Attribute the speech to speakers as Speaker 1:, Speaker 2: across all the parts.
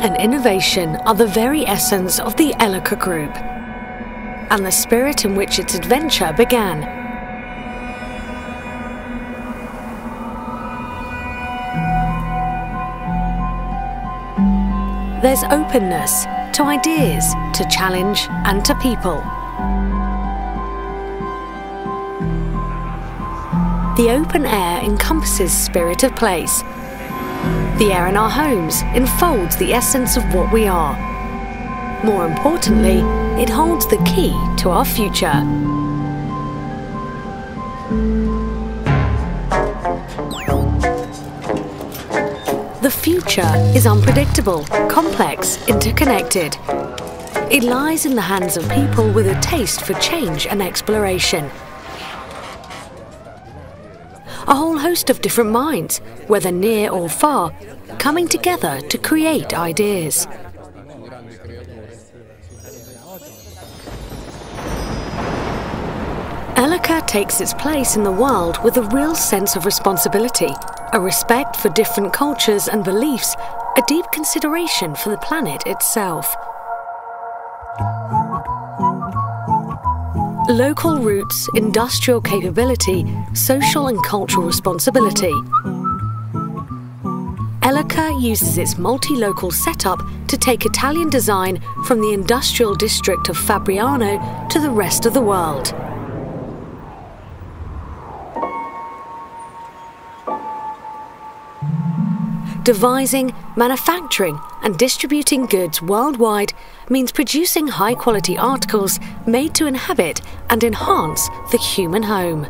Speaker 1: and innovation are the very essence of the Elica Group and the spirit in which its adventure began. There's openness to ideas, to challenge, and to people. The open air encompasses spirit of place. The air in our homes enfolds the essence of what we are. More importantly, it holds the key to our future. The future is unpredictable, complex, interconnected. It lies in the hands of people with a taste for change and exploration. A whole host of different minds, whether near or far, coming together to create ideas. Elica takes its place in the world with a real sense of responsibility, a respect for different cultures and beliefs, a deep consideration for the planet itself. Local roots, industrial capability, social and cultural responsibility. Elica uses its multi-local setup to take Italian design from the industrial district of Fabriano to the rest of the world. Devising, manufacturing, and distributing goods worldwide means producing high quality articles made to inhabit and enhance the human home.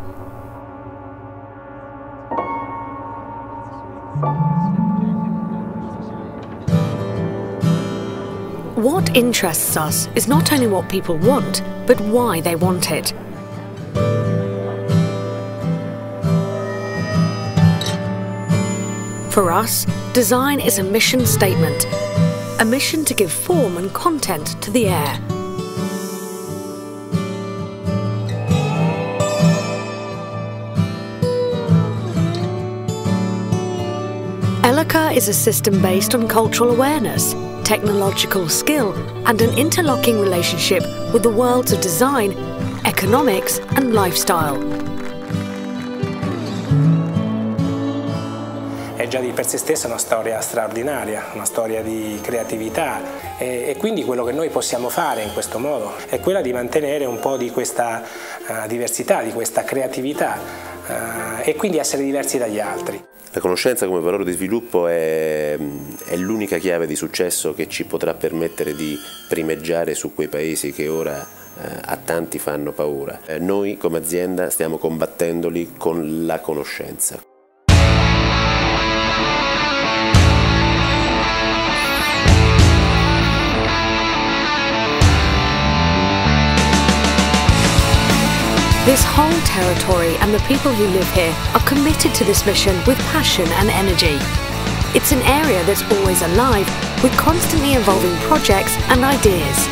Speaker 1: What interests us is not only what people want, but why they want it. For us, design is a mission statement, a mission to give form and content to the air. Elica is a system based on cultural awareness, technological skill, and an interlocking relationship with the worlds of design, economics, and lifestyle.
Speaker 2: Già di per sé stessa una storia straordinaria, una storia di creatività e, e, quindi quello che noi possiamo fare in questo modo è quella di mantenere un po' di questa uh, diversità, di questa creatività uh, e quindi essere diversi dagli altri.
Speaker 3: La conoscenza come valore di sviluppo è, è l'unica chiave di successo che ci potrà permettere di primeggiare su quei paesi che ora eh, a tanti fanno paura. Noi come azienda stiamo combattendoli con la conoscenza.
Speaker 1: This whole territory and the people who live here are committed to this mission with passion and energy. It's an area that's always alive with constantly evolving projects and ideas.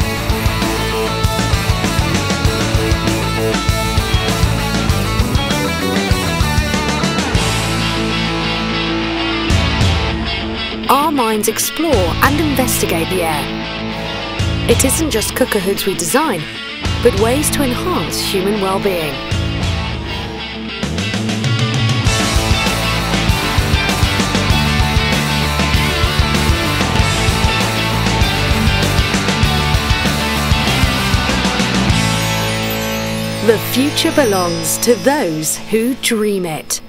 Speaker 1: Our minds explore and investigate the air. It isn't just cooker hoods we design, but ways to enhance human well-being. The future belongs to those who dream it.